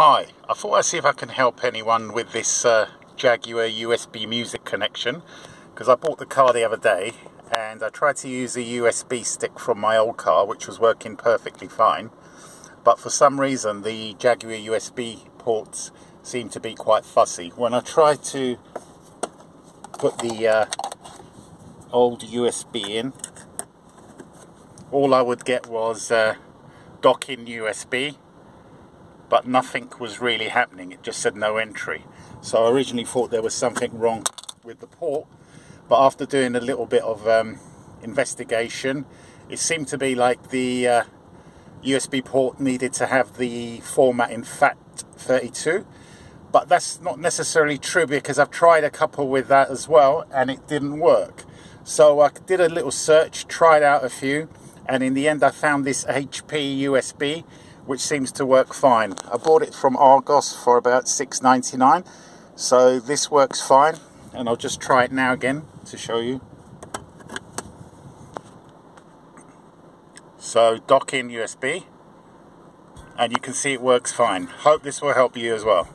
Hi, I thought I'd see if I can help anyone with this uh, Jaguar USB music connection because I bought the car the other day and I tried to use a USB stick from my old car which was working perfectly fine but for some reason the Jaguar USB ports seem to be quite fussy. When I tried to put the uh, old USB in all I would get was uh, docking USB but nothing was really happening. It just said no entry. So I originally thought there was something wrong with the port, but after doing a little bit of um, investigation, it seemed to be like the uh, USB port needed to have the format in FAT32, but that's not necessarily true because I've tried a couple with that as well and it didn't work. So I did a little search, tried out a few, and in the end I found this HP USB which seems to work fine. I bought it from Argos for about $6.99 so this works fine and I'll just try it now again to show you. So dock in USB and you can see it works fine. Hope this will help you as well.